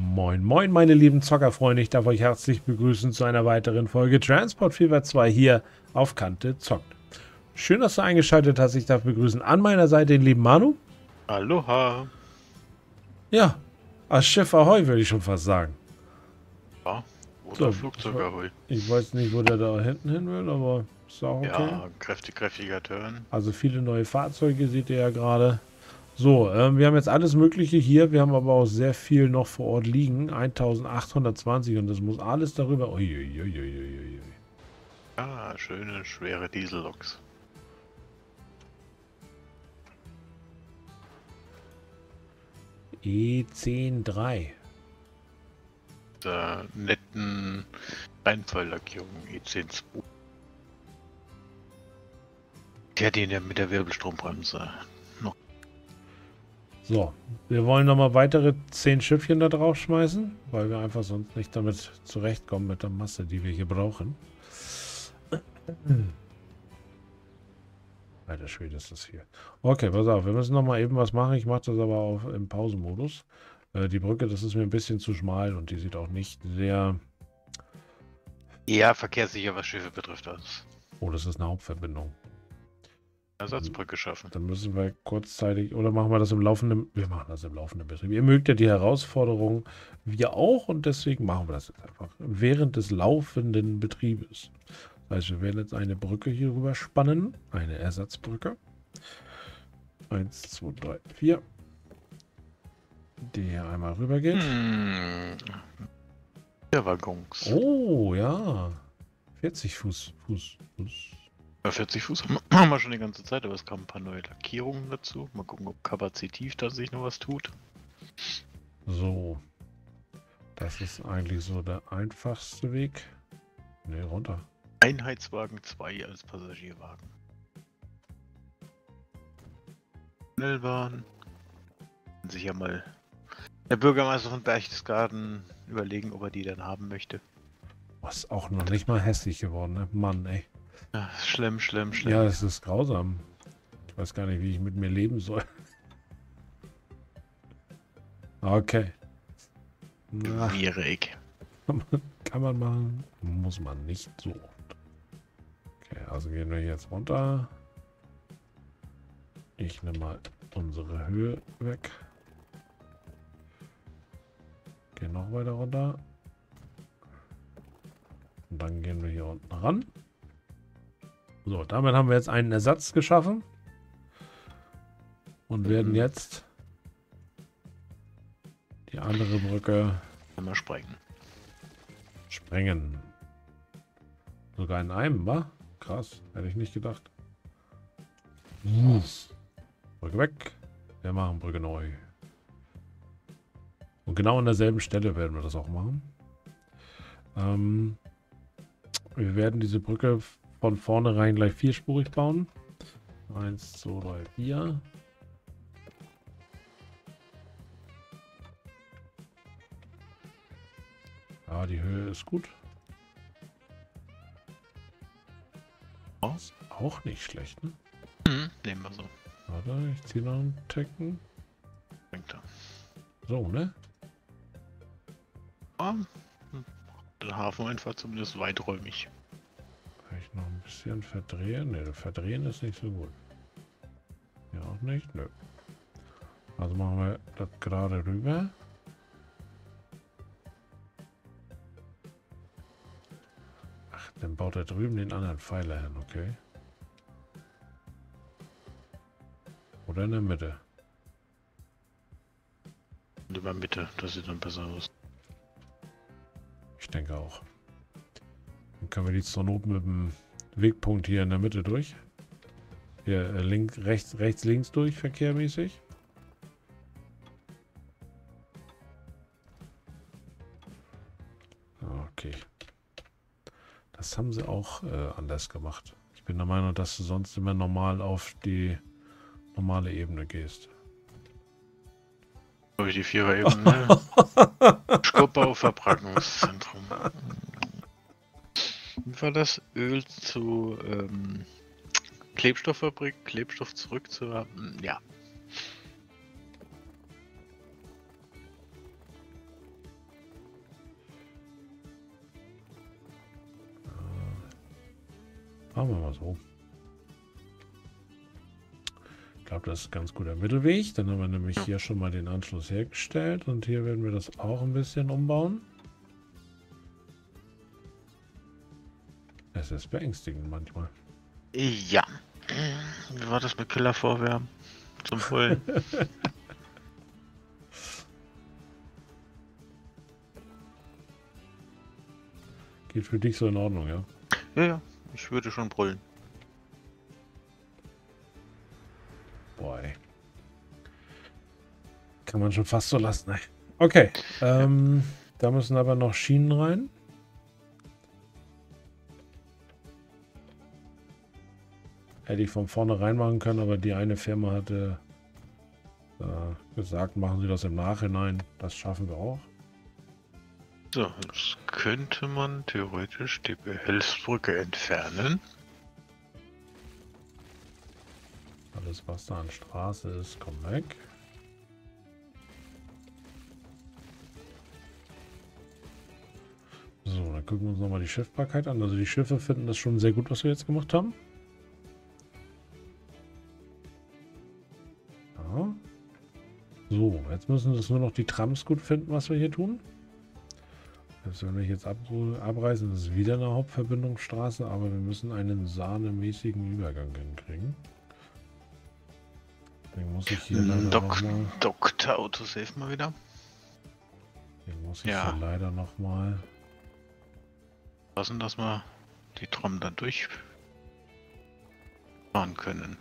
Moin, moin, meine lieben Zockerfreunde. Ich darf euch herzlich begrüßen zu einer weiteren Folge Transport Fever 2 hier auf Kante zockt. Schön, dass du eingeschaltet hast. Ich darf begrüßen an meiner Seite den lieben Manu. Aloha. Ja, als Schiff Ahoi würde ich schon fast sagen. Ja, oder So, Flugzeug ich- Ahoi. Ich weiß nicht, wo der da hinten hin will, aber ist auch okay. Ja, kräftig, kräftiger Turn. Also viele neue Fahrzeuge seht ihr ja gerade. So, ähm, wir haben jetzt alles Mögliche hier. Wir haben aber auch sehr viel noch vor Ort liegen. 1820 und das muss alles darüber. Uiuiuiuiui. Ja, schöne, schwere Dieselloks. E103. Der netten Reinfalllackierung E10 2. Die hat ihn ja mit der Wirbelstrombremse. So, wir wollen nochmal weitere 10 Schiffchen da drauf schmeißen, weil wir einfach sonst nicht damit zurechtkommen mit der Masse, die wir hier brauchen. Alter Schwede ist das hier. Okay, pass auf, wir müssen nochmal eben was machen. Ich mache das aber auf im Pausenmodus. Äh, die Brücke, das ist mir ein bisschen zu schmal und die sieht auch nicht sehr... Ja, verkehrssicher, was Schiffe betrifft, aus. Oh, das ist eine Hauptverbindung. Ersatzbrücke schaffen. Dann müssen wir kurzzeitig, oder machen wir das im laufenden, wir machen das im laufenden Betrieb. Ihr mögt ja die Herausforderung, wir auch, und deswegen machen wir das jetzt einfach während des laufenden Betriebes. Das heißt, wir werden jetzt eine Brücke hier rüber spannen, eine Ersatzbrücke. Eins, zwei, drei, vier. Die hier einmal rüber geht. Hm. Der Waggons. Oh, ja. 40 Fuß, Fuß, Fuß. Ja, 40 Fuß haben wir- haben wir schon die ganze Zeit, aber es kamen ein paar neue Lackierungen dazu. Mal gucken, ob kapazitiv da sich noch was tut. So. Das ist eigentlich so der einfachste Weg. Ne, runter. Einheitswagen 2 als Passagierwagen. Schnellbahn. Kann sich ja mal der Bürgermeister von Berchtesgaden überlegen, ob er die dann haben möchte. Was auch noch nicht mal hässlich geworden, ne? Mann, ey. Ja, schlimm, schlimm, schlimm. Ja, es ist grausam. Ich weiß gar nicht, wie ich mit mir leben soll. Okay. Na, Schwierig. kann man machen, muss man nicht so. Okay, also gehen wir jetzt runter. Ich nehme mal unsere Höhe weg. Gehen noch weiter runter. Und dann gehen wir hier unten ran. So, damit haben wir jetzt einen Ersatz geschaffen. Und werden Mhm. jetzt die andere Brücke Mal sprengen. sprengen. Sogar in einem, wa? Krass, hätte ich nicht gedacht. Brücke weg. Wir machen Brücke neu. Und genau an derselben Stelle werden wir das auch machen. Ähm, wir werden diese Brücke von vornherein gleich vierspurig bauen. Eins, zwei, drei, vier. Ja, die Höhe ist gut. Ist auch nicht schlecht, ne? Hm, nehmen wir so. Warte, ich ziehe noch einen Tecken. Bringt er. So, ne? Ah, hm. Der Hafen einfach zumindest weiträumig. Bisschen verdrehen. Ne, verdrehen ist nicht so gut. Ja, auch nicht? Nö. Also machen wir das gerade rüber. Ach, dann baut er drüben den anderen Pfeiler hin, okay. Oder in der Mitte. Über Mitte, das sieht dann besser aus. Ich denke auch. Dann können wir die zur Not mit dem Wegpunkt hier in der Mitte durch. Hier äh, links, rechts, rechts, links durch, verkehrmäßig. Okay. Das haben sie auch äh, anders gemacht. Ich bin der Meinung, dass du sonst immer normal auf die normale Ebene gehst. Durch die Vierer-Ebene. Verpackungszentrum. Wie war das? Öl zu ähm, Klebstofffabrik, Klebstoff zurück zu. Ähm, ja. Äh, machen wir mal so. Ich glaube, das ist ein ganz guter Mittelweg. Dann haben wir nämlich hier schon mal den Anschluss hergestellt und hier werden wir das auch ein bisschen umbauen. Es ist beängstigend manchmal. Ja. Wie war das mit Killervorwärmen? Zum Holen. Geht für dich so in Ordnung, ja? ja, ja. Ich würde schon brüllen. Boy. Kann man schon fast so lassen. Ne? Okay. Ähm, da müssen aber noch Schienen rein. Hätte ich von vornherein machen können, aber die eine Firma hatte äh, gesagt, machen Sie das im Nachhinein. Das schaffen wir auch. So, jetzt könnte man theoretisch die Behelfsbrücke entfernen. Alles, was da an Straße ist, kommt weg. So, dann gucken wir uns nochmal die Schiffbarkeit an. Also die Schiffe finden das schon sehr gut, was wir jetzt gemacht haben. So, jetzt müssen es nur noch die Trams gut finden, was wir hier tun. Selbst wenn wir jetzt ab abreißen, ist es wieder eine Hauptverbindungsstraße, aber wir müssen einen sahnemäßigen Übergang hinkriegen. Deswegen muss ich hier leider Dok nochmal... Dr. Autosave mal wieder. Deswegen muss ich Ja. hier leider nochmal... Lassen, dass wir die Tram dann durchfahren können.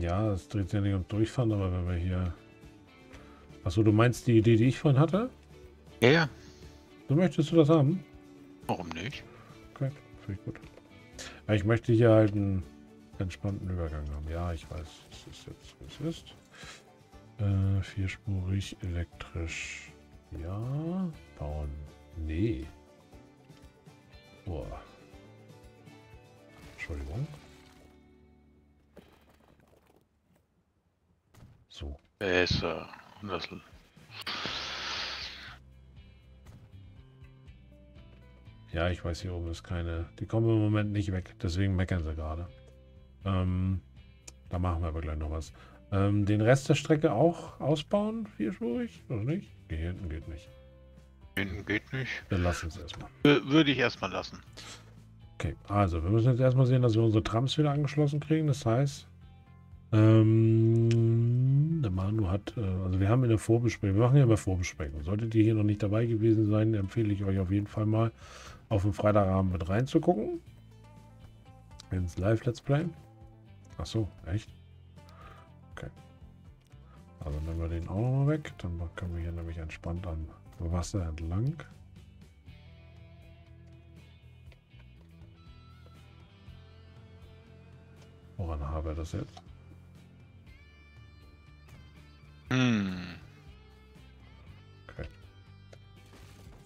Ja, es dreht sich ja nicht ums Durchfahren, aber wenn wir hier... Achso, du meinst die Idee, die ich vorhin hatte? Ja, ja. So möchtest du das haben? Warum nicht? Okay, finde ich gut. Ja, ich möchte hier halt einen entspannten Übergang haben. Ja, ich weiß, es ist jetzt, wie es ist. Äh, vierspurig, elektrisch. Ja, bauen. Nee. Boah. Entschuldigung. So. Besser. Das Ja, ich weiß, hier oben ist keine. Die kommen im Moment nicht weg, deswegen meckern sie gerade. Ähm, da machen wir aber gleich noch was. Ähm, den Rest der Strecke auch ausbauen, vierspurig, oder nicht? Hier hinten geht nicht. hinten geht nicht. Dann lassen es erstmal. Würde ich erstmal lassen. Okay, also wir müssen jetzt erstmal sehen, dass wir unsere Trams wieder angeschlossen kriegen. Das heißt, ähm, Manu hat, äh, also wir haben in der Vorbesprechung, wir machen ja immer Vorbesprechung. Solltet ihr hier noch nicht dabei gewesen sein, empfehle ich euch auf jeden Fall mal auf dem Freitagabend mit reinzugucken. Ins Live-Let's Play. Ach so, echt? Okay. Also nehmen wir den auch nochmal weg. Dann können wir hier nämlich entspannt am Wasser entlang. Woran habe ich das jetzt? Hm. Okay.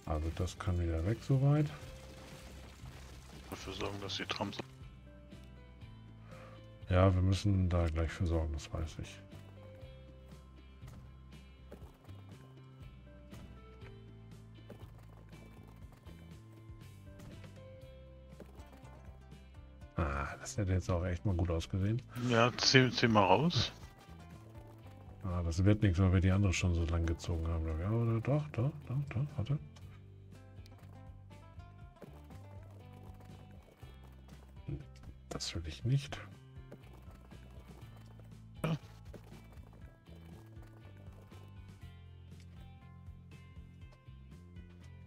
Also das kann wieder weg soweit. Dafür sorgen, dass die Trams. Ja, wir müssen da gleich für sorgen, das weiß ich. Ah, das hätte jetzt auch echt mal gut ausgesehen. Ja, zieh, zieh mal raus. Ah, das wird nichts, weil wir die andere schon so lang gezogen haben. Ja, oder doch, doch, doch, doch, warte. Das will ich nicht.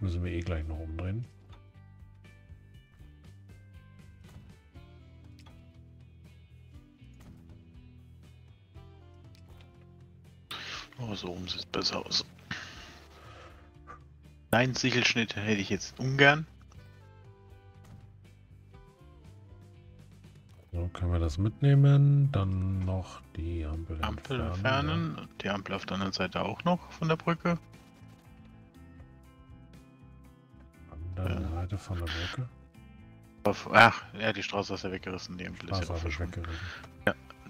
Müssen wir eh gleich noch umdrehen. So rum sieht es besser aus. Nein, Sichelschnitt hätte ich jetzt ungern. So, können wir das mitnehmen. Dann noch die Ampel, Ampel entfernen. entfernen. Die Ampel auf der anderen Seite auch noch von der Brücke. Ja. Andere Ja. Seite von der Brücke. Ach, ja, die Straße ist ja weggerissen. Die Ampel ist Das ja auch verschwunden. weggerissen.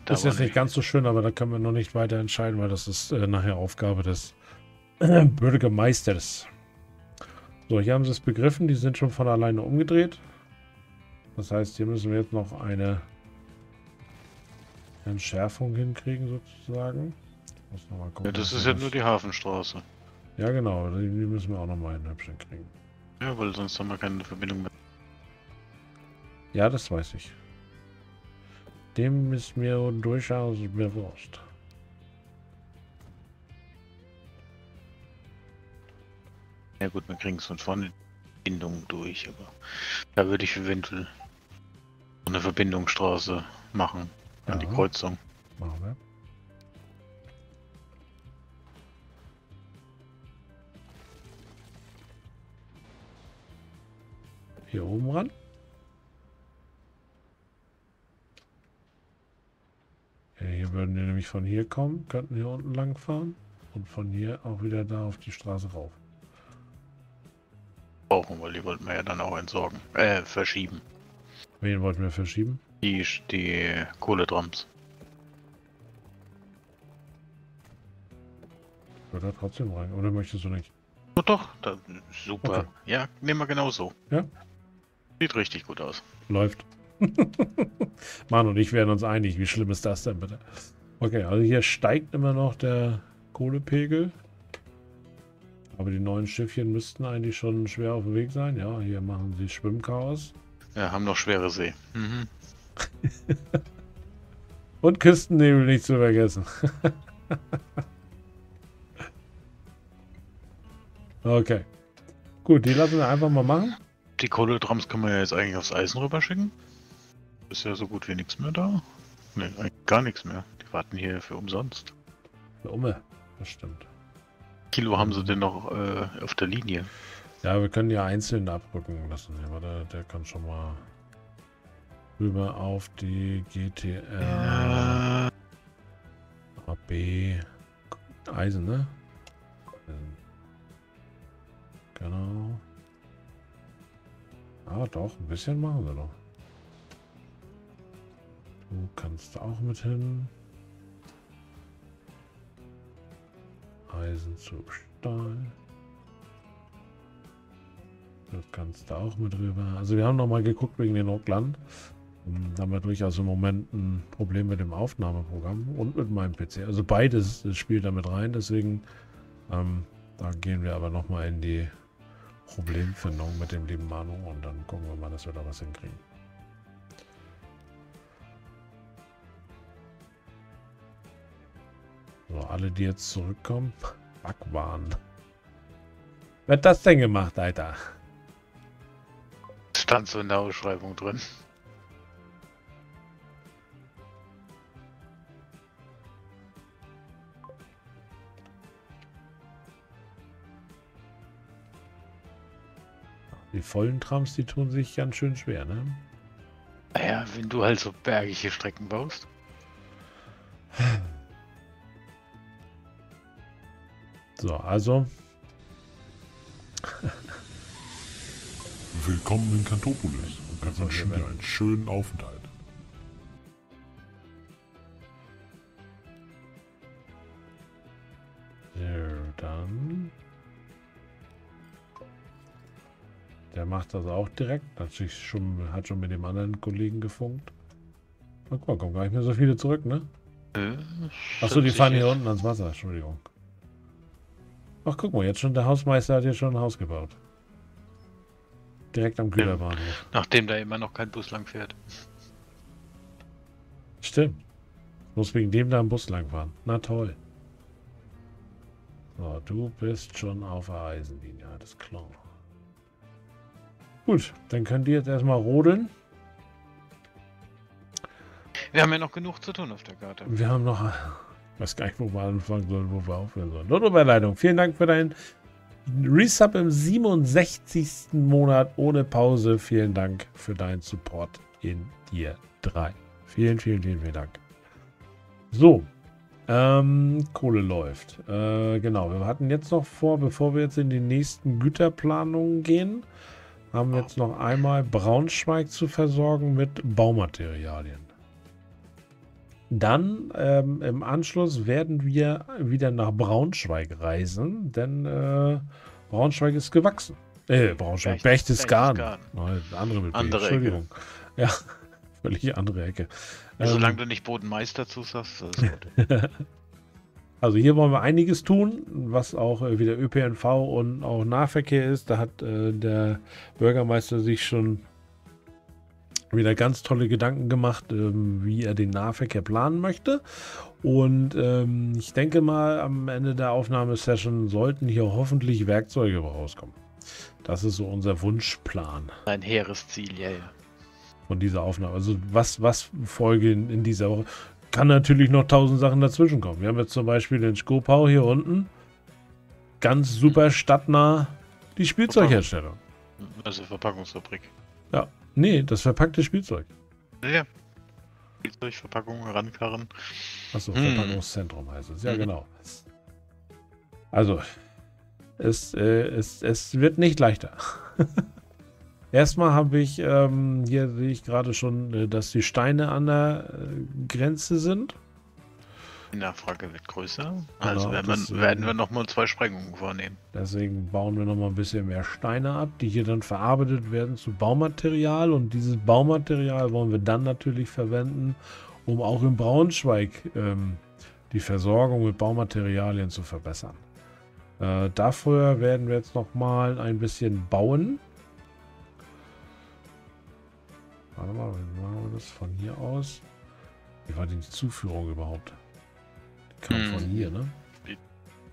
Da ist jetzt nicht ganz so schön, aber da können wir noch nicht weiter entscheiden, weil das ist äh, nachher Aufgabe des Bürgermeisters. So, hier haben sie es begriffen. Die sind schon von alleine umgedreht. Das heißt, hier müssen wir jetzt noch eine Entschärfung hinkriegen, sozusagen. Gucken, ja, das ist ja nur die Hafenstraße. Ja, genau. Die müssen wir auch noch mal ein Hübschen kriegen. Ja, weil sonst haben wir keine Verbindung mehr. Ja, das weiß ich. Dem ist mir durchaus bewusst. Ja gut, wir kriegen es von vorne Verbindung durch, aber da würde ich eventuell eine Verbindungsstraße machen an ja. die Kreuzung. Machen wir. Hier oben ran. Ja, hier würden wir nämlich von hier kommen, könnten hier unten lang fahren und von hier auch wieder da auf die Straße rauf. Brauchen, weil die wollten wir ja dann auch entsorgen, äh, verschieben. Wen wollten wir verschieben? Die, die Kohledrams. Oder trotzdem rein, oder möchtest du nicht? Oh, doch, da, super. Okay. Ja, nehmen wir genau so. Ja? Sieht richtig gut aus. Läuft. Mann und ich werden uns einig. Wie schlimm ist das denn bitte? Okay, also hier steigt immer noch der Kohlepegel. Aber die neuen Schiffchen müssten eigentlich schon schwer auf dem Weg sein. Ja, hier machen sie Schwimmchaos. Ja, haben noch schwere See. Mhm. und Küstennebel nicht zu vergessen. okay. Gut, die lassen wir einfach mal machen. Die Kohledrams können wir ja jetzt eigentlich aufs Eisen rüberschicken. Ist ja so gut wie nichts mehr da. Ne, gar nichts mehr. Die warten hier für umsonst. Für Umme, das stimmt. Kilo haben sie denn noch äh, auf der Linie? Ja, wir können ja einzeln abrücken lassen. Aber der, der kann schon mal rüber auf die GTR ja. AB Eisen, ne? Genau. Ah, doch, ein bisschen machen wir noch. Du kannst auch mit hin. Eisen zu Stahl. Du kannst da auch mit rüber. Also wir haben noch mal geguckt wegen den Rockland. Da haben wir durchaus im Moment ein Problem mit dem Aufnahmeprogramm und mit meinem PC. Also beides spielt damit rein. Deswegen, ähm, da gehen wir aber noch mal in die Problemfindung mit dem lieben Manu und dann gucken wir mal, dass wir da was hinkriegen. So, alle, die jetzt zurückkommen. Backwaren. Wer hat das denn gemacht, Alter? Stand so in der Ausschreibung drin. Die vollen Trams, die tun sich ganz schön schwer, ne? Naja, wenn du halt so bergige Strecken baust. So, also. Willkommen in Kantopolis und wir wünschen dir einen schönen Aufenthalt. So, dann. Der macht das auch direkt. Natürlich schon, hat schon mit dem anderen Kollegen gefunkt. Na, guck mal, kommen gar nicht mehr so viele zurück, ne? Äh, Achso, die fahren hier unten ans Wasser. Entschuldigung. Ach, guck mal, jetzt schon der Hausmeister hat hier schon ein Haus gebaut. Direkt am Güterbahnhof. Nachdem da immer noch kein Bus lang fährt. Stimmt. Muss wegen dem da ein Bus lang fahren. Na toll. So, du bist schon auf der Eisenlinie, alles klar. Gut, dann könnt ihr jetzt erstmal rodeln. Wir haben ja noch genug zu tun auf der Karte. Wir haben noch ich weiß gar nicht, wo wir anfangen sollen, wo wir aufhören sollen. Notoberleitung. Vielen Dank für deinen Resub im 67. Monat ohne Pause. Vielen Dank für deinen Support in dir 3. Vielen, vielen, vielen, vielen Dank. So. Ähm, Kohle läuft. Äh, genau, wir hatten jetzt noch vor, bevor wir jetzt in die nächsten Güterplanungen gehen, haben wir jetzt noch einmal Braunschweig zu versorgen mit Baumaterialien. Dann ähm, im Anschluss werden wir wieder nach Braunschweig reisen, denn äh, Braunschweig ist gewachsen. Äh, Braunschweig. Berchtesgaden. Berchtesgaden. Nein, andere mit B. Andere Entschuldigung. Ja, völlig andere Ecke. Solange Ähm, du nicht Bodenmeister zusagst, ist alles gut. Also hier wollen wir einiges tun, was auch äh, wieder ÖPNV und auch Nahverkehr ist. Da hat äh, der Bürgermeister sich schon wieder ganz tolle Gedanken gemacht, ähm, wie er den Nahverkehr planen möchte. Und ähm, ich denke mal, am Ende der Aufnahmesession sollten hier hoffentlich Werkzeuge rauskommen. Das ist so unser Wunschplan Ein hehres Ziel, ja, ja. von dieser Aufnahme. Also was, was Folge in, in dieser Woche. Kann natürlich noch tausend Sachen dazwischen kommen. Wir haben jetzt zum Beispiel den Skopau hier unten. Ganz super stadtnah die Spielzeugherstellung. Also Verpackungsfabrik. Nee, das verpackte Spielzeug. Ja, ja. Spielzeugverpackungen rankarren. Achso, Hm. Verpackungszentrum heißt es. Ja, Mhm. genau. Also, es, äh, es, es wird nicht leichter. Erstmal habe ich, ähm, hier sehe ich gerade schon, äh, dass die Steine an der äh, Grenze sind. Die Nachfrage wird größer. Also werden, das, wir, werden wir nochmal zwei Sprengungen vornehmen. Deswegen bauen wir nochmal ein bisschen mehr Steine ab, die hier dann verarbeitet werden zu Baumaterial. Und dieses Baumaterial wollen wir dann natürlich verwenden, um auch in Braunschweig ähm, die Versorgung mit Baumaterialien zu verbessern. Äh, dafür werden wir jetzt nochmal ein bisschen bauen. Warte mal, wie machen wir das von hier aus? Wie war denn die Zuführung überhaupt? Kam Hm. von hier, ne?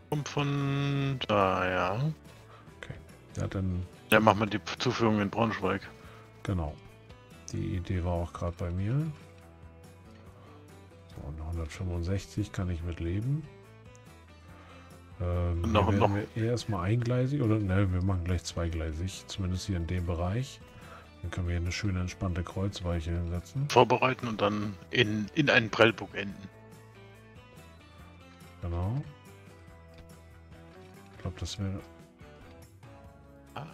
Und von da, ja. Ja, dann Ja, machen wir die Zuführung in Braunschweig. Genau. Die Idee war auch gerade bei mir. So, und 165 kann ich mit leben. Ähm, Und noch- noch- wir erstmal eingleisig oder ne, wir machen gleich zweigleisig, zumindest hier in dem Bereich. Dann können wir hier eine schöne entspannte Kreuzweiche hinsetzen. Vorbereiten und dann in, in einen Prellbook enden. Genau. Ich glaube, das wäre. Ah.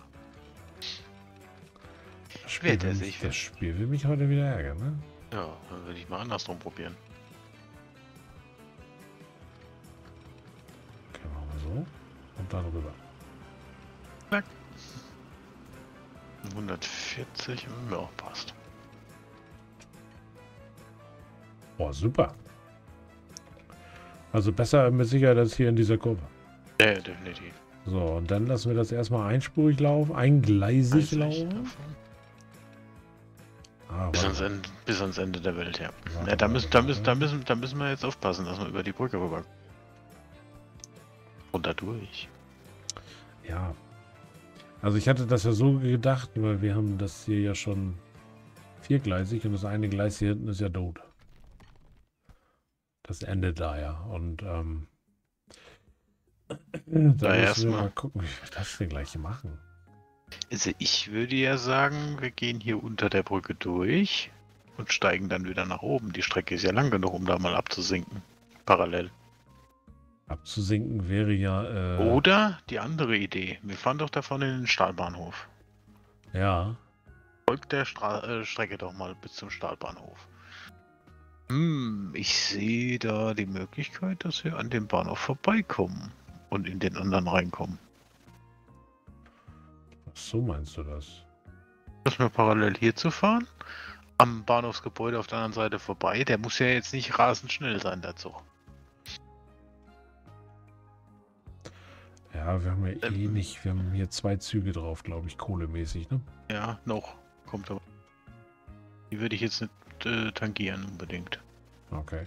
Das Spiel, will mich, das Spiel will mich heute wieder ärgern, ne? Ja, dann würde ich mal andersrum probieren. Okay, machen wir so. Und dann rüber. 140, ja, passt. Boah, super. Also besser mit Sicherheit als hier in dieser Kurve. Ja, definitiv. So, und dann lassen wir das erstmal einspurig laufen, eingleisig laufen. Ah, Bis, ans Ende, bis ans Ende der Welt, ja. Ja da, müssen, da, müssen, da, müssen, da müssen wir jetzt aufpassen, dass wir über die Brücke rüber. Und da durch. Ja. Also ich hatte das ja so gedacht, weil wir haben das hier ja schon viergleisig und das eine Gleis hier hinten ist ja tot. Das endet da ja. Und ähm, da erstmal. mal gucken, wie wir das denn gleich machen. Also ich würde ja sagen, wir gehen hier unter der Brücke durch und steigen dann wieder nach oben. Die Strecke ist ja lang genug, um da mal abzusinken. Parallel. Abzusinken wäre ja. Äh, Oder die andere Idee. Wir fahren doch davon in den Stahlbahnhof. Ja. Folgt der Stra äh, Strecke doch mal bis zum Stahlbahnhof. Hm, ich sehe da die Möglichkeit, dass wir an dem Bahnhof vorbeikommen und in den anderen reinkommen. So meinst du das? Dass wir parallel hier zu fahren, am Bahnhofsgebäude auf der anderen Seite vorbei. Der muss ja jetzt nicht rasend schnell sein, der Zug. Ja, wir haben ja eh Ähm. nicht. Wir haben hier zwei Züge drauf, glaube ich, kohlemäßig, ne? Ja, noch. Kommt aber. Die würde ich jetzt nicht äh, tangieren unbedingt. Okay.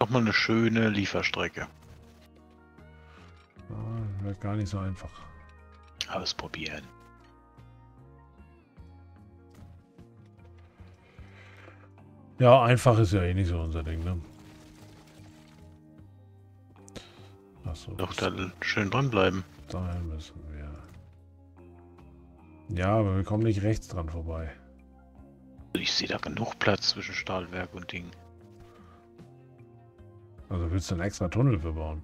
Nochmal eine schöne Lieferstrecke. Ah, wird gar nicht so einfach. Ausprobieren. Ja, einfach ist ja eh nicht so unser Ding, ne? Achso, Doch da schön dranbleiben. dahin müssen wir. Ja, aber wir kommen nicht rechts dran vorbei. Ich sehe da genug Platz zwischen Stahlwerk und Ding. Also willst du einen extra Tunnel für bauen?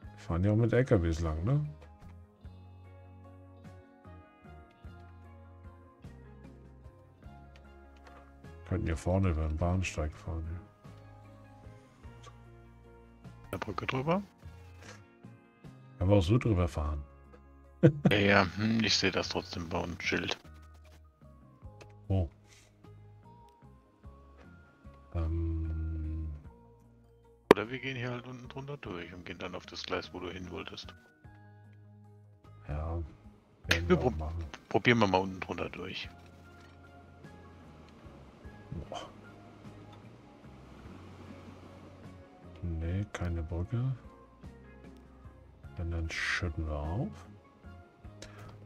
Wir fahren ja auch mit LKWs lang, ne? Könnten hier vorne über den Bahnsteig fahren. Ja. Der Brücke drüber. Können wir auch so drüber fahren. Ja, ja, hm, ich sehe das trotzdem bei uns Schild. Oh. Ähm, Oder wir gehen hier halt unten drunter durch und gehen dann auf das Gleis, wo du hin wolltest. ja. Wir wir prob- machen. Probieren wir mal unten drunter durch. Boah. Nee, keine Brücke. Dann, dann schütten wir auf.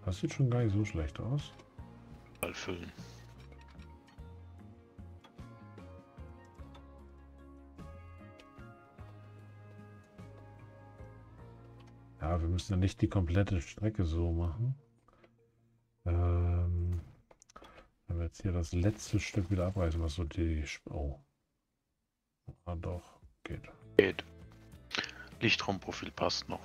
Das sieht schon gar nicht so schlecht aus. Mal füllen. Ja, wir müssen ja nicht die komplette Strecke so machen. Ähm, wenn wir jetzt hier das letzte Stück wieder abreißen, was so die... Oh. Ah, doch. Geht. Geht. Lichtraumprofil passt noch.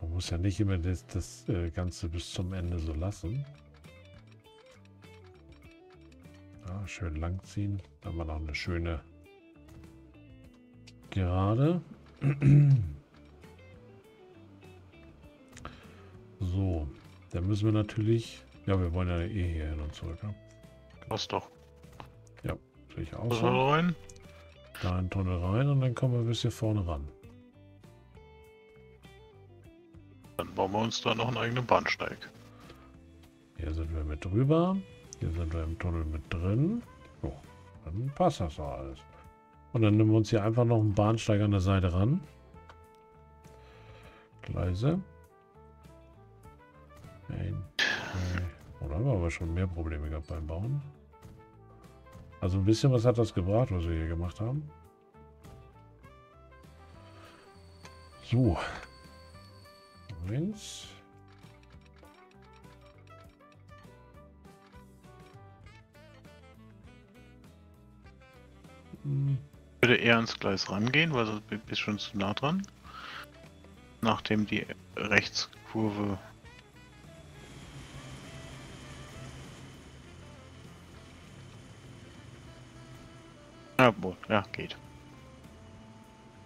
Man muss ja nicht immer das, das äh, Ganze bis zum Ende so lassen. Ja, schön lang ziehen. Dann haben wir noch eine schöne Gerade. so, dann müssen wir natürlich... Ja, wir wollen ja eh hier hin und zurück. Ne? Passt doch. Sehe ich auch Was so. rein? Da in den Tunnel rein und dann kommen wir bis hier vorne ran. Dann bauen wir uns da noch einen eigenen Bahnsteig. Hier sind wir mit drüber. Hier sind wir im Tunnel mit drin. So, dann passt das doch alles. Und dann nehmen wir uns hier einfach noch einen Bahnsteig an der Seite ran. Gleise. Ein, zwei. Oh, da haben wir aber schon mehr Probleme gehabt beim Bauen. Also ein bisschen was hat das gebracht, was wir hier gemacht haben. So. Eins. Ich würde eher ans Gleis rangehen, weil du bist schon zu nah dran. Nachdem die Rechtskurve. Ja, wohl, ja, geht.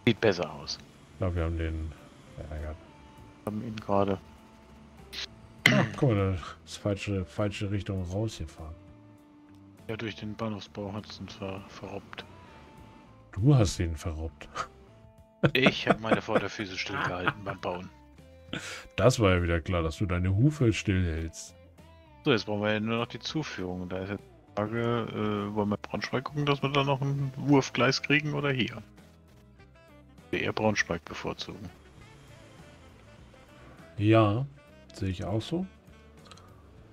Sieht besser aus. Ich glaube, wir haben den verärgert. Haben ihn gerade. Ach, guck mal, da ist falsche, falsche Richtung rausgefahren. Ja, durch den Bahnhofsbau hat es uns ver verrobbt. Du hast ihn verrobbt. Ich habe meine Vorderfüße stillgehalten beim Bauen. Das war ja wieder klar, dass du deine Hufe stillhältst. So, jetzt brauchen wir ja nur noch die Zuführung. Da ist jetzt die Frage, äh, wollen wir Braunschweig gucken, dass wir da noch ein Wurfgleis kriegen oder hier? Wir eher Braunschweig bevorzugen. Ja, sehe ich auch so.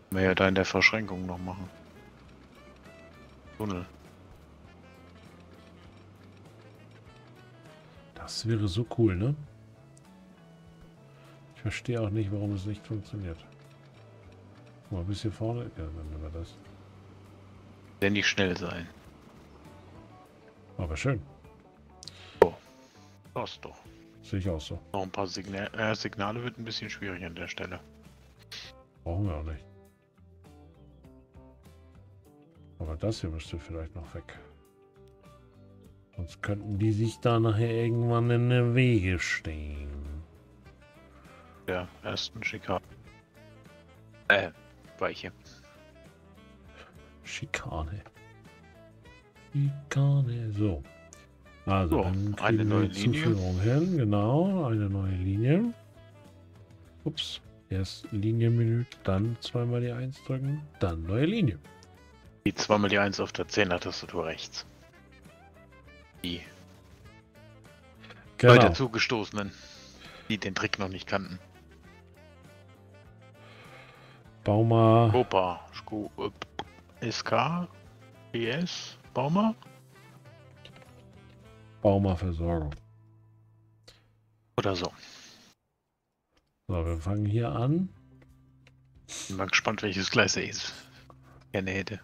Können wir ja da in der Verschränkung noch machen. Tunnel. Das wäre so cool, ne? Ich verstehe auch nicht, warum es nicht funktioniert. Guck mal, bis hier vorne. Ja, dann wir das. Der nicht schnell sein. Aber schön. Passt doch. Sehe ich auch so. Noch ein paar Signa äh, Signale wird ein bisschen schwierig an der Stelle. Brauchen wir auch nicht. Aber das hier müsste vielleicht noch weg. Sonst könnten die sich da nachher irgendwann in den Wege stehen. Der ersten Schikane. Äh, Weiche. Schikane. Schikane. So. Also, So, dann eine neue Linie. Zuführung hin. Genau, eine neue Linie. Ups. Erst Linienmenü, dann zweimal die 1 drücken, dann neue Linie. Die zweimal die 1 auf der 10er Tastatur rechts. Die Genau. weiter zugestoßenen, die den Trick noch nicht kannten. Bauma. Opa, Sku, äh, SK, PS, Baumer? Baumaversorgung. Oder so. So, wir fangen hier an. Bin mal gespannt, welches Gleis er ist. Gerne hätte.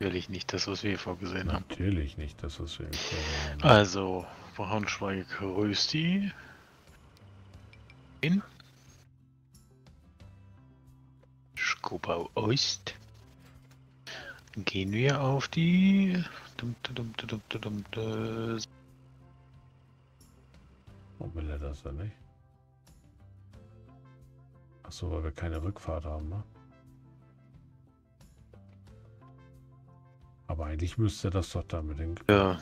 Natürlich nicht das, was wir hier vorgesehen haben. Natürlich nicht, das wir haben. Also, Braunschweig Rösti. In. Skopau Ost. Gehen wir auf die. Dum, dum, dum, dum, dum, Warum will er das denn nicht? Achso, weil wir keine Rückfahrt haben, ne? Aber eigentlich müsste das doch damit hin. Ja.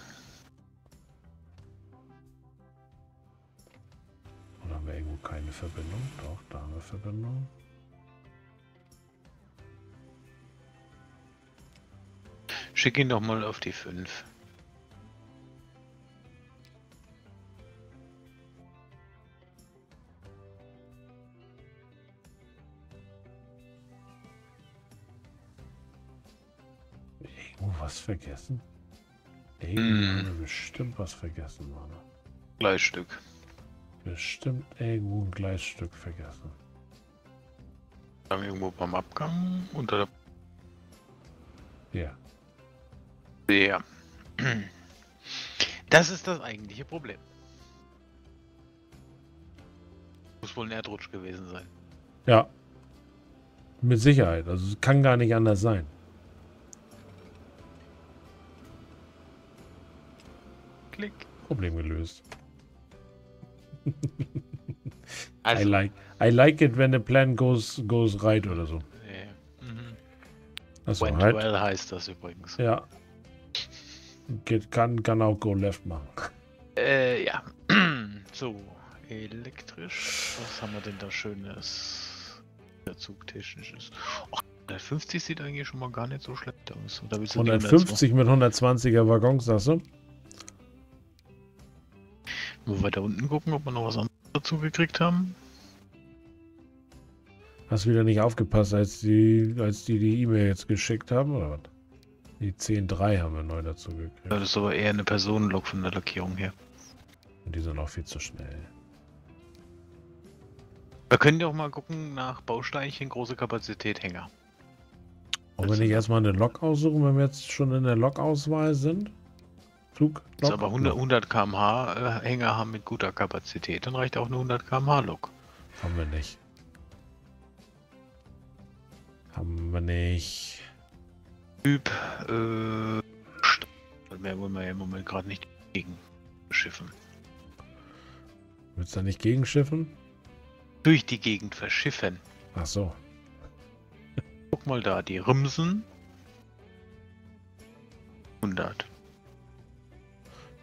Oder haben wir irgendwo keine Verbindung? Doch, da haben wir Verbindung. Schick ihn doch mal auf die 5. vergessen? Hm. Irgendwo wir bestimmt was vergessen, Mann. Gleisstück. Bestimmt irgendwo ein Gleisstück vergessen. Dann irgendwo beim Abgang unter Ja. der. Ja. Das ist das eigentliche Problem. Muss wohl ein Erdrutsch gewesen sein. Ja. Mit Sicherheit. Also es kann gar nicht anders sein. Problem gelöst. I Also, like I like it when the plan goes goes right oder so. äh, mhm. Achso, Went halt. well heißt das übrigens. Ja. Geht, kann, kann auch go left machen. Äh, ja. so, elektrisch. Was haben wir denn da Schönes? Der Zugtechnisches. Oh, 150 sieht eigentlich schon mal gar nicht so schlecht aus. Oder willst du die 150 mit 120er Waggons, sagst du? Nur weiter unten gucken, ob wir noch was anderes dazu gekriegt haben. Hast wieder nicht aufgepasst, als die, als die die E-Mail jetzt geschickt haben, oder was? Die 10.3 haben wir neu dazu gekriegt. Das ist aber eher eine Personenlok von der Lackierung her. Und die sind auch viel zu schnell. Wir können ja auch mal gucken nach Bausteinchen, große Kapazität, Hänger. Wollen wir nicht erstmal eine Lok aussuchen, wenn wir jetzt schon in der Lok-Auswahl sind? Zug? Ist aber 100, 100 km/h Hänger haben mit guter Kapazität, dann reicht auch eine 100 km/h Lok. Haben wir nicht. Haben wir nicht. Typ, äh, mehr wollen wir ja im Moment gerade nicht gegen schiffen. Willst du da nicht gegenschiffen? Durch die Gegend verschiffen. Ach so. Guck mal da, die Rimsen. 100.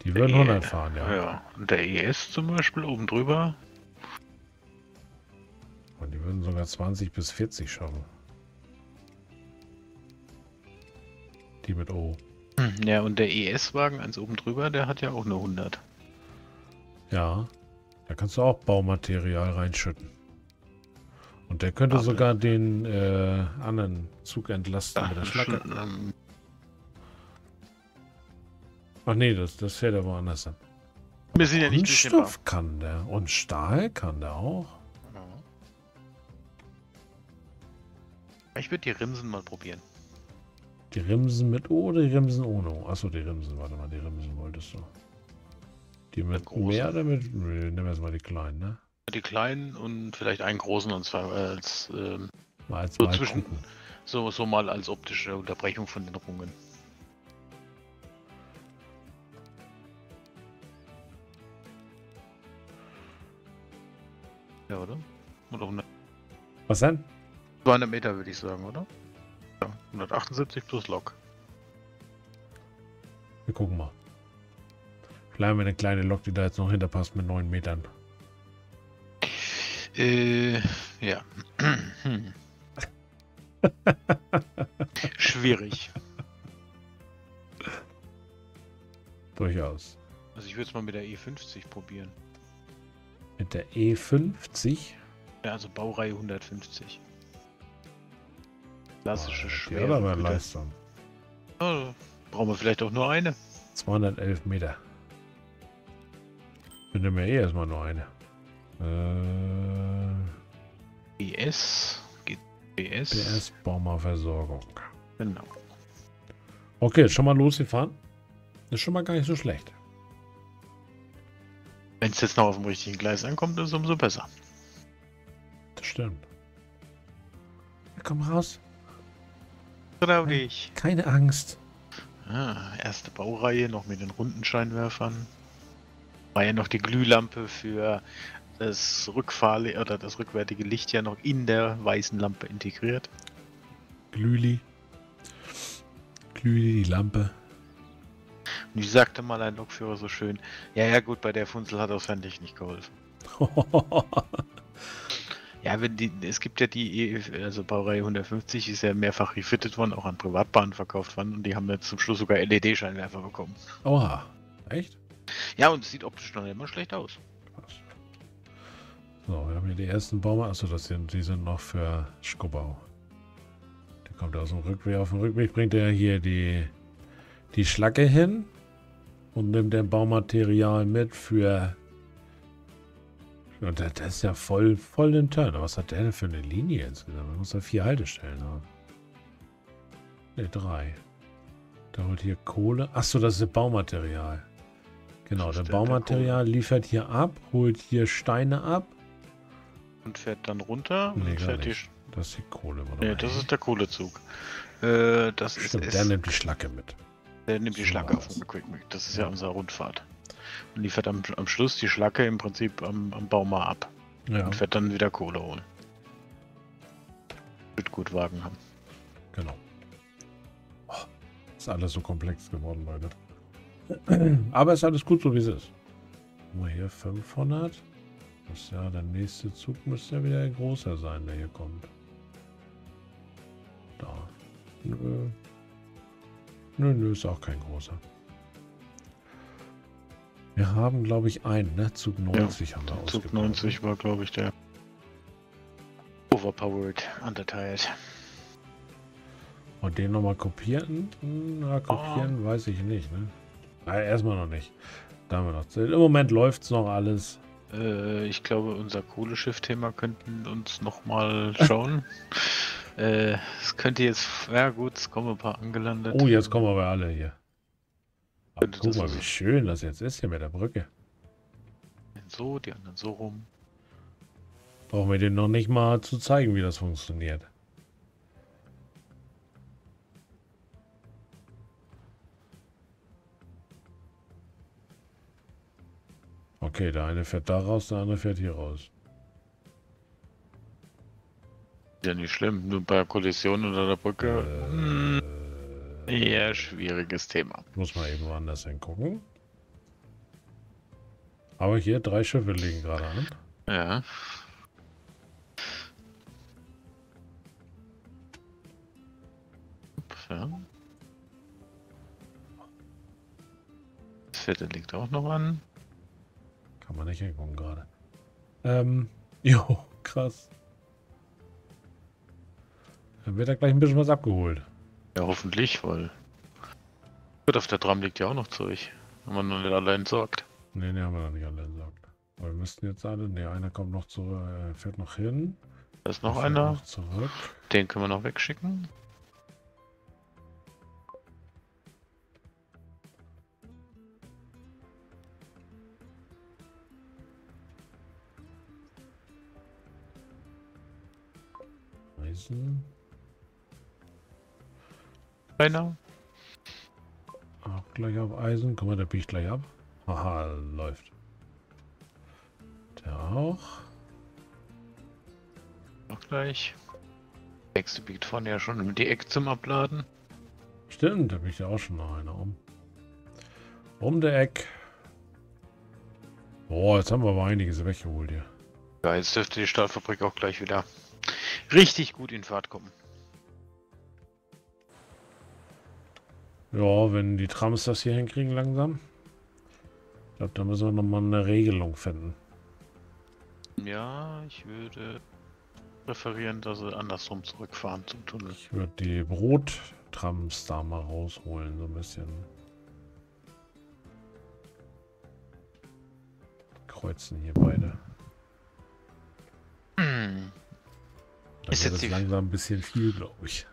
Die würden Der 100 E- fahren, Ja. ja. Und der ES zum Beispiel oben drüber. Und die würden sogar 20 bis 40 schaffen. Die mit O. Hm, Ja, und der ES-Wagen eins oben drüber, der hat ja auch eine 100. Ja. Da kannst du auch Baumaterial reinschütten. Und der könnte Aber- sogar den äh, anderen Zug entlasten mit der Schlacke. Ach nee, das, das fährt er woanders hin. wir sind ja nicht. Kunststoff kann der. Und Stahl kann der auch. Ich würde die Rimsen mal probieren. Die Rimsen mit O oder die Rimsen ohne O? Achso, die Rimsen, warte mal, die Rimsen wolltest du. Die mit mehr oder mit. Nee, nehmen wir erstmal die kleinen, ne? Die kleinen und vielleicht einen großen und äh, als ähm, Mal als So mal zwischen- gucken. so, so mal als optische Unterbrechung von den Rungen. Ja, oder? Oder 100, Was denn? 200 Meter würde ich sagen, oder? Ja, 178 plus Lok. Wir gucken mal. Vielleicht haben wir eine kleine Lok, die da jetzt noch hinterpasst mit 9 Metern. Äh, ja. Schwierig. Durchaus. Also ich würde es mal mit der E50 probieren. Mit der E50. Ja, also Baureihe 150. Klassische hat schwere aber Güter. Leistung. Ja, brauchen wir vielleicht auch nur eine. 211 Meter. Ich bin mir eh erstmal nur eine. Äh, ES. GPS. PS Baumerversorgung. Genau. Okay, schon mal losgefahren. Ist schon mal gar nicht so schlecht. Wenn es jetzt noch auf dem richtigen Gleis ankommt, ist es umso besser. Das stimmt. Komm raus. Trau dich. Keine Angst. Ah, erste Baureihe noch mit den runden Scheinwerfern. War ja noch die Glühlampe für das Rückfahrlicht oder das rückwärtige Licht ja noch in der weißen Lampe integriert. Glühli. Glühli, die Lampe. Und wie sagte mal ein Lokführer so schön, ja, ja, gut, bei der Funzel hat das Handlicht nicht geholfen. Ja, wenn die, es gibt ja die, E- also Baureihe 150 ist ja mehrfach refitted worden, auch an Privatbahnen verkauft worden und die haben jetzt zum Schluss sogar LED-Scheinwerfer bekommen. Oha. Echt? Ja, und es sieht optisch noch immer schlecht aus. Krass. So, wir haben hier die ersten Baumer. Achso, das sind, die sind noch für Schkobau. Der kommt aus dem Rückweg. Auf dem Rückweg bringt er hier die, die Schlacke hin und nimmt den Baumaterial mit für. Und das das ist ja voll, voll den Turn. Was hat der denn für eine Linie insgesamt? Man muss da vier Haltestellen haben. Ne, drei. Der holt hier Kohle. Achso, das ist Baumaterial. Genau, Das der ist der- der Baumaterial liefert hier ab, holt hier Steine ab. Und fährt dann runter Nee, und fährt die. nicht. Das ist die Kohle. Nee, das ist der Kohlezug. Äh, das ist Stimmt, es. der nimmt die Schlacke mit. Der nimmt die Schlacke auf dem Equipment. Das ist ja unsere Rundfahrt. Und liefert am, am Schluss die Schlacke im Prinzip am, am Baumer ab. Ja, Und fährt dann wieder Kohle holen. Wird gut Wagen haben. genau. Oh, ist alles so komplex geworden, Leute. Aber ist alles gut, so wie es ist. Mal hier 500. Das ist ja der nächste Zug müsste ja wieder ein großer sein, der hier kommt. Da. Nö. Nö, nö, ist auch kein großer. Wir haben, glaube ich, einen, ne? Zug 90 haben wir Zug ausgebaut. 90 war, glaube ich, der overpowered, undertired. Und den nochmal kopieren? Hm, Na, kopieren Ah. weiß ich nicht, ne? Erstmal noch nicht. Da haben wir noch. Im Moment läuft's noch alles. Äh, ich glaube, unser Kohleschiff-Thema könnten uns nochmal schauen. äh, es könnte jetzt, ja gut, es kommen ein paar angelandet. Oh, jetzt kommen aber alle hier. Könnte guck mal, wie schön das jetzt ist hier mit der Brücke. So, die anderen so rum. Brauchen wir den noch nicht mal zu zeigen, wie das funktioniert. Okay, der eine fährt da raus, der andere fährt hier raus. Ja, nicht schlimm. Nur bei Kollision unter der Brücke. hm, Äh, eher schwieriges Thema. muss mal eben woanders hingucken. Aber hier drei Schiffe liegen gerade an. Ja. Ja. Das vierte liegt auch noch an. Kann man nicht hingucken gerade. Ähm, jo, krass. Dann wird da gleich ein bisschen was abgeholt. Ja, hoffentlich, weil. Gut, auf der Tram liegt ja auch noch Zeug. Haben wir noch nicht alle entsorgt. Ne, ne, haben wir noch nicht alle entsorgt. Aber wir müssten jetzt alle. Ne, einer kommt noch zurück, äh, fährt noch hin. Da ist noch einer. Noch zurück. Den können wir noch wegschicken. Eisen. Einer. Auch gleich auf Eisen. Guck mal, der biegt gleich ab. Haha, läuft. Der auch. Noch gleich. Nächste biegt vorne ja schon um die Ecke zum Abladen. Stimmt, da biegt ja auch schon noch einer um. Um der Eck. Boah, jetzt haben wir aber einiges weggeholt hier. Ja, jetzt dürfte die Stahlfabrik auch gleich wieder richtig gut in Fahrt kommen. Ja, wenn die Trams das hier hinkriegen langsam. Ich glaube, da müssen wir nochmal eine Regelung finden. Ja, ich würde präferieren, dass sie andersrum zurückfahren zum Tunnel. Ich würde die Brottrams da mal rausholen, so ein bisschen. Kreuzen hier beide. Hm. Ist jetzt die- langsam ein bisschen viel, glaube ich.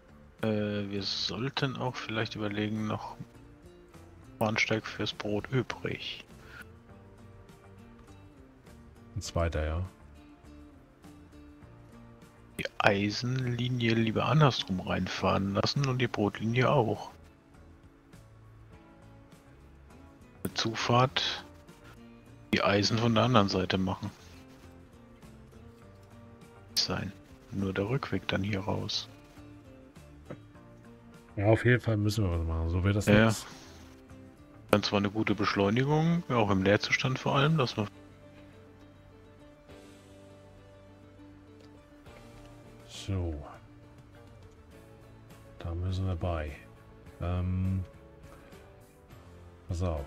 Äh, wir sollten auch vielleicht überlegen, noch Bahnsteig fürs Brot übrig. Ein zweiter, ja. Die Eisenlinie lieber andersrum reinfahren lassen und die Brotlinie auch. Eine Zufahrt die Eisen von der anderen Seite machen. sein. Nur der Rückweg dann hier raus. Ja, auf jeden Fall müssen wir was machen. So wird das Ja. nichts. Dann zwar eine gute Beschleunigung, auch im Leerzustand vor allem, dass man So. Da müssen wir bei. Ähm, pass auf.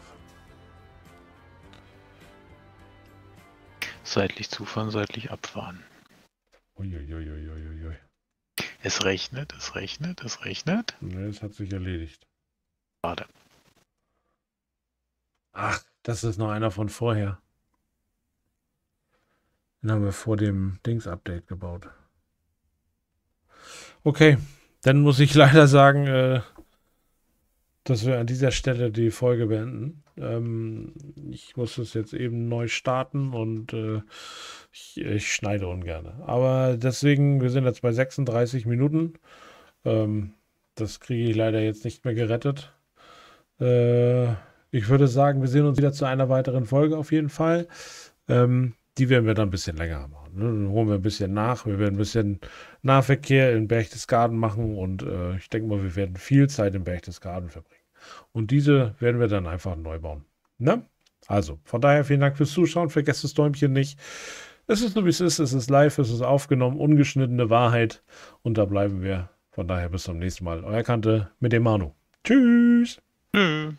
seitlich zufahren, seitlich abfahren. Uiuiuiuiui. Es regnet, es regnet, es regnet. Ne, das hat sich erledigt. Warte. Ach, das ist noch einer von vorher. Den haben wir vor dem Dings-Update gebaut. Okay, dann muss ich leider sagen, äh, dass wir an dieser Stelle die Folge beenden. Ähm, ich muss es jetzt eben neu starten und äh, ich, ich schneide ungern. Aber deswegen, wir sind jetzt bei 36 Minuten. Ähm, das kriege ich leider jetzt nicht mehr gerettet. Äh, ich würde sagen, wir sehen uns wieder zu einer weiteren Folge auf jeden Fall. Ähm, die werden wir dann ein bisschen länger machen. Ne? Dann holen wir ein bisschen nach. Wir werden ein bisschen Nahverkehr in Berchtesgaden machen und äh, ich denke mal, wir werden viel Zeit in Berchtesgaden verbringen. Und diese werden wir dann einfach neu bauen. Ne? Also, von daher vielen Dank fürs Zuschauen. Vergesst das Däumchen nicht. Es ist nur wie es ist. Es ist live, es ist aufgenommen, ungeschnittene Wahrheit. Und da bleiben wir. Von daher bis zum nächsten Mal. Euer Kante mit dem Manu. Tschüss. Nö.